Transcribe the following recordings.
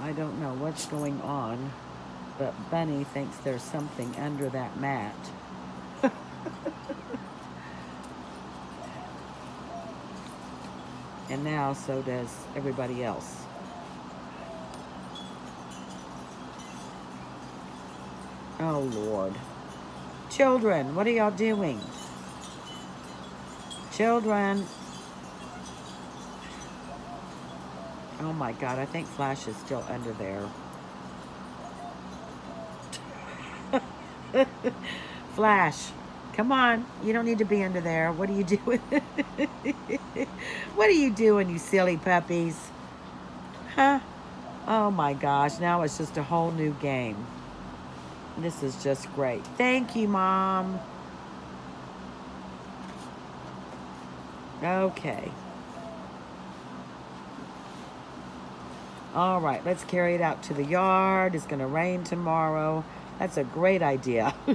I don't know what's going on, but Bunny thinks there's something under that mat. and now so does everybody else. Oh, Lord. Children, what are y'all doing? Children. Oh my God, I think Flash is still under there. Flash, come on. You don't need to be under there. What are you doing? what are you doing, you silly puppies? Huh? Oh my gosh, now it's just a whole new game. This is just great. Thank you, Mom. Okay. All right, let's carry it out to the yard. It's going to rain tomorrow. That's a great idea.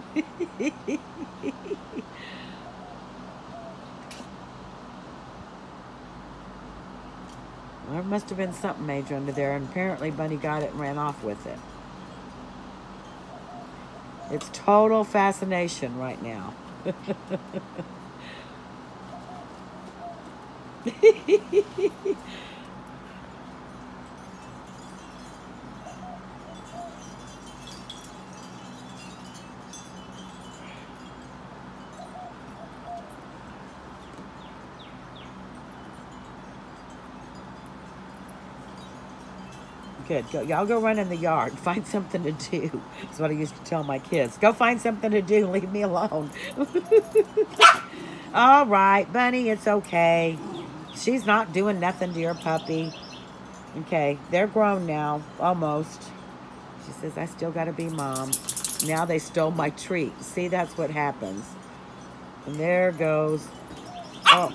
there must have been something major under there, and apparently Bunny got it and ran off with it. It's total fascination right now. Good. Go, y'all go run in the yard. Find something to do. That's what I used to tell my kids. Go find something to do. Leave me alone. All right, Bunny, it's okay. She's not doing nothing to your puppy. Okay, they're grown now, almost. She says, I still got to be mom. Now they stole my treat. See, that's what happens. And there goes. Oh.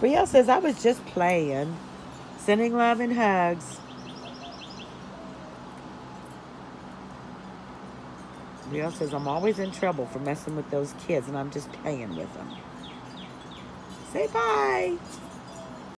Brielle says, I was just playing. Sending love and hugs. Brielle says, I'm always in trouble for messing with those kids, and I'm just playing with them. Say bye.